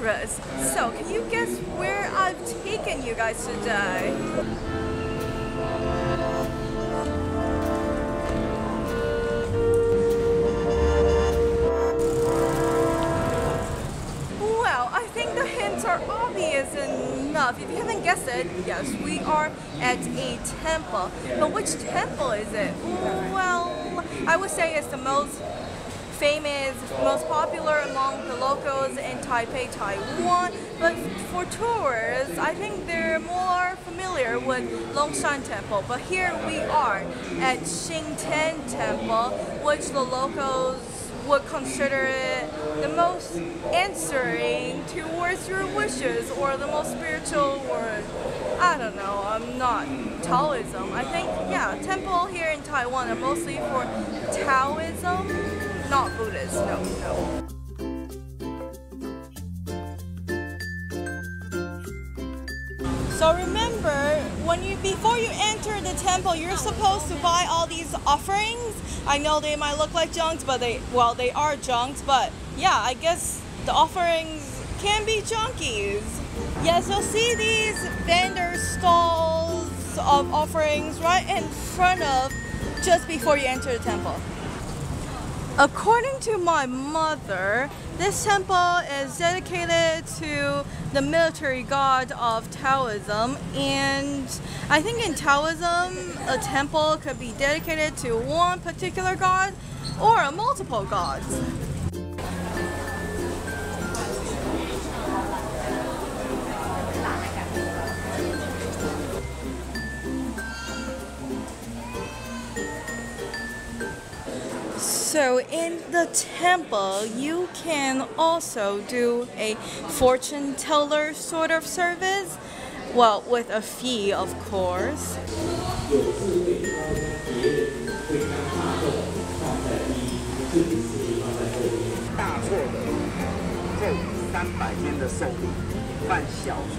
So, can you guess where I've taken you guys today? Well, I think the hints are obvious enough. If you haven't guessed it, yes, we are at a temple. But which temple is it? Well, I would say it's the most famous, most popular among the locals in Taipei, Taiwan. But for tourists, I think they're more familiar with Longshan Temple. But here we are at Xingtian Temple, which the locals would consider it the most answering towards your wishes or the most spiritual or I don't know, I'm not Taoism. I think yeah, temple here in Taiwan are mostly for Taoism, Buddhist, no, no. So remember, when you before you enter the temple, you're supposed to buy all these offerings. I know they might look like junks, but they well they are junks, but yeah, I guess the offerings can be junkies. Yes, you'll see these vendor stalls of offerings right in front of just before you enter the temple. According to my mother, this temple is dedicated to the military god of Taoism and I think in Taoism a temple could be dedicated to one particular god or a multiple gods. So in the temple, you can also do a fortune teller sort of service. Well, with a fee, of course.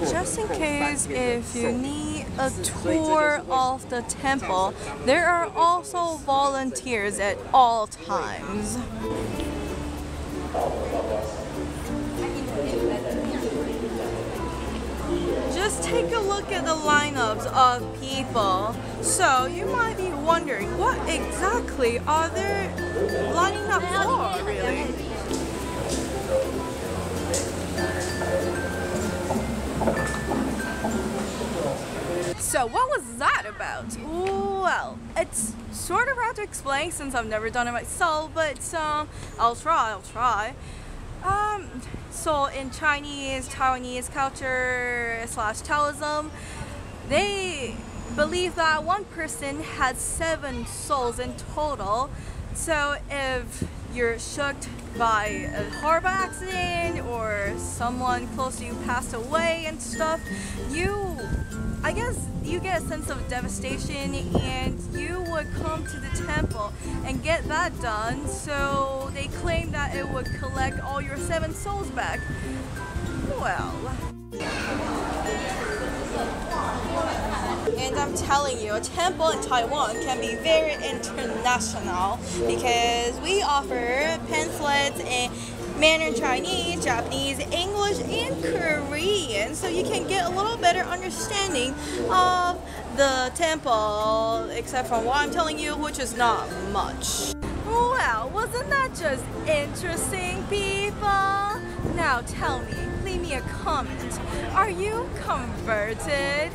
Just in case if you need a tour of the temple, there are also volunteers at all times. Just take a look at the lineups of people. So you might be wondering, what exactly are they lining up for, really? What was that about? Well, it's sort of hard to explain since I've never done it myself, but uh, I'll try, I'll try. Um, so in Chinese, Taiwanese culture slash Taoism, they believe that one person has seven souls in total. So if you're shook by a horrible accident or someone close to you passed away and stuff, you, I guess, get a sense of devastation and you would come to the temple and get that done. So they claim that it would collect all your seven souls back. Well. And I'm telling you, a temple in Taiwan can be very international because we offer pamphlets in Mandarin Chinese, Japanese, English, and Korean so you can get a little better understanding of the temple, except from what I'm telling you, which is not much. Well, wasn't that just interesting, people? Now tell me, leave me a comment. Are you converted?